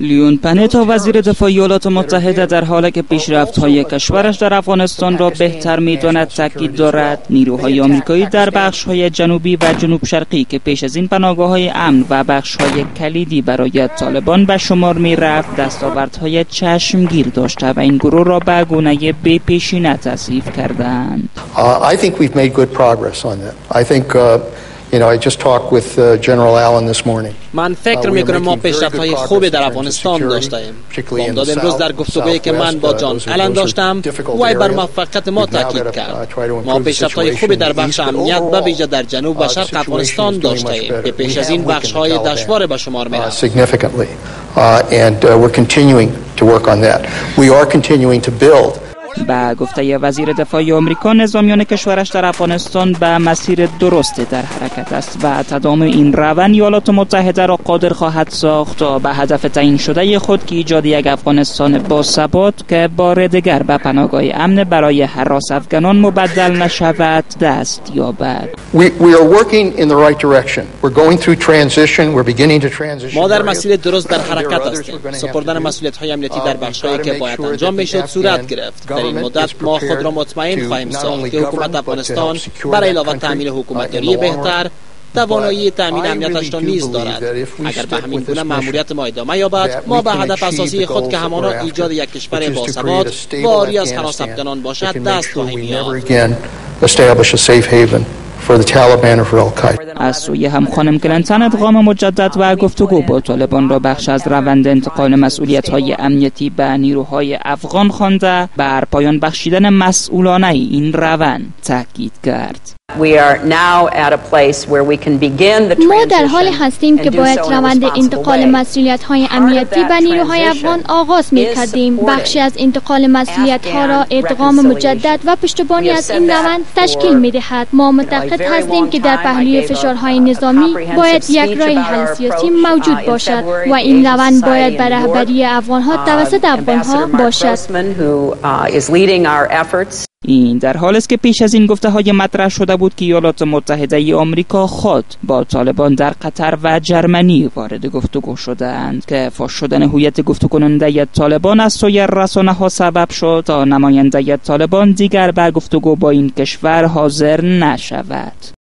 لیون پنیتا وزیر دفاع ایالات متحده در حالی که پیشرفت های کشورش در افغانستان را بهتر می‌داند تاکید دارد نیروهای آمریکایی در بخش های جنوبی و جنوب شرقی که پیش از این پناهگاه های امن و بخش های کلیدی برای طالبان به شمار می رفت دستاوردهای چشمگیر داشته و این گروه را به گونه بی پیشینه تصیف کردند. من فکر می کنم ما پیشرفت های خوبی در افغانستان داشته ایم بامداد امروز در گفتگویی که من با جان الان داشتم وی بر موفقیت ما تاکید کرد ما پیشرفت های خوبی در بخش امنیت به ویژه در جنوب و شرق افغانستان داشته ایم که پیش از این بخش های دشوار به شمار می رفت به گفته وزیر دفاع آمریکا نظامیان کشورش در افغانستان به مسیر درست در حرکت است و تدام این روند ایالات متحده را قادر خواهد ساخت تا به هدف تعیین شده خود که ایجاد یک افغانستان با ثبات که بار دیگر به پناهگاه امن برای حراس افغانان مبدل نشود دست یابد. ما در مسیر درست در حرکت هستیم. سپردن مسئولیت های امنیتی در بخشهایی که باید انجام می‌شد صورت گرفت. در این مدت ما خود را مطمئن خواهیم ساخت. که حکومت افغانستان برای علاوه تامین حکومتداری بهتر توانایی تامین امنیتش را نیز دارد. اگر به همین گونه مأموریت ما ادامه یابد ما به هدف اساسی خود که همانا ایجاد یک کشور باثبات و آری از حراس باشد دست خواهیم یافت. از سوی هم خانم کلنتن ادغام مجدد و گفتگو با طالبان را بخش از روند انتقال مسئولیت های امنیتی به نیروهای افغان خوانده بر پایان بخشیدن مسئولانه این روند تاکید کرد. ما در حال هستیم که باید روند انتقال مسئولیت های امنیتی به نیروهای افغان آغاز می کردیم بخشی از انتقال مسئولیت ها را ادغام مجدد و پشتبانی از این روند تشکیل می دهد ما معتقد هستیم که در پهلوی فشارهای نظامی باید یک راه حل سیاسی موجود باشد و این روند باید به رهبری افغان ها توسط افغان ها باشد. این در حال است که پیش از این گفته های مطرح شده بود که ایالات متحده ای آمریکا خود با طالبان در قطر و جرمنی وارد گفتگو شدند که فاش شدن هویت گفتگو کننده طالبان از سوی رسانه ها سبب شد تا نماینده طالبان دیگر به گفتگو با این کشور حاضر نشود.